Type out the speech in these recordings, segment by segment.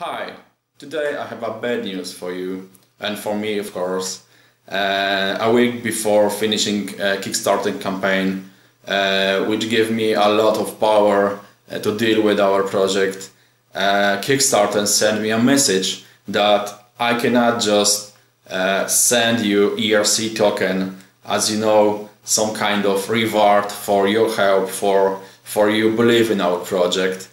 Hi, today I have a bad news for you and for me of course. Uh, a week before finishing a Kickstarter campaign uh, which gave me a lot of power uh, to deal with our project. Uh, Kickstarter sent me a message that I cannot just uh, send you ERC token as you know some kind of reward for your help for for you believe in our project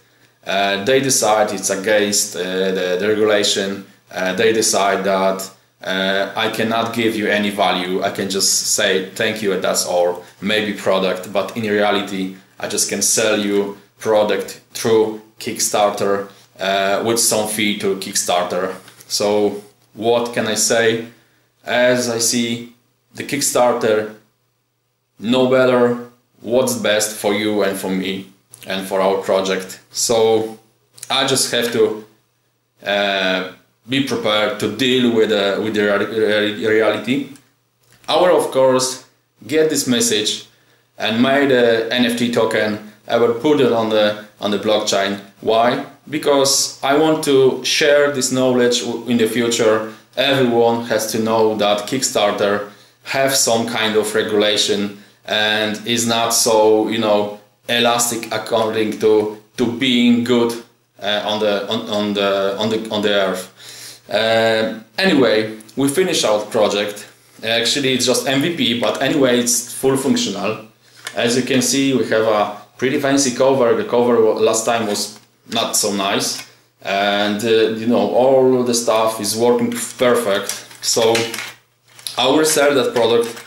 uh, they decide it's against uh, the, the, regulation. Uh, they decide that uh, I cannot give you any value. I can just say thank you and that's all. Maybe product, but in reality, I just can sell you product through Kickstarter uh, with some fee to Kickstarter. So what can I say? As I see the Kickstarter, know better what's best for you and for me and for our project. So I just have to uh, be prepared to deal with uh, with the reality. I will of course get this message and made a NFT token. I will put it on the on the blockchain. Why? Because I want to share this knowledge in the future. Everyone has to know that Kickstarter have some kind of regulation and is not so you know elastic according to to being good uh, on the on, on the on the on the earth. Uh, anyway, we finished our project. Actually, it's just MVP, but anyway, it's full functional. As you can see, we have a pretty fancy cover. The cover last time was not so nice, and uh, you know all the stuff is working perfect. So I will sell that product,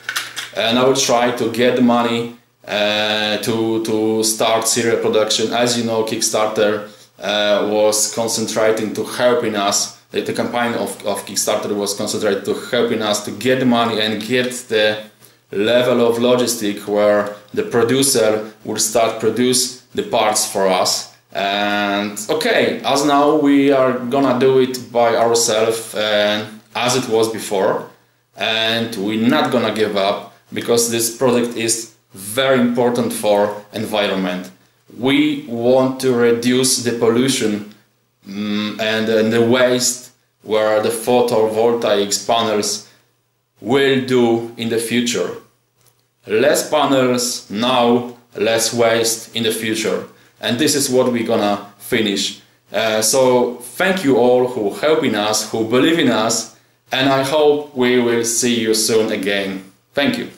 and I will try to get the money uh, to, to start serial production. As you know, Kickstarter uh, was concentrating to helping us, the, campaign of, of Kickstarter was concentrated to helping us to get the money and get the level of logistic where the producer will start produce the parts for us and okay as now we are gonna do it by ourselves uh, as it was before and we're not gonna give up because this product is very important for environment. We want to reduce the pollution um, and, and the waste where the photovoltaic panels will do in the future. Less panels now, less waste in the future. And this is what we're gonna finish. Uh, so thank you all who helping us, who believe in us, and I hope we will see you soon again. Thank you.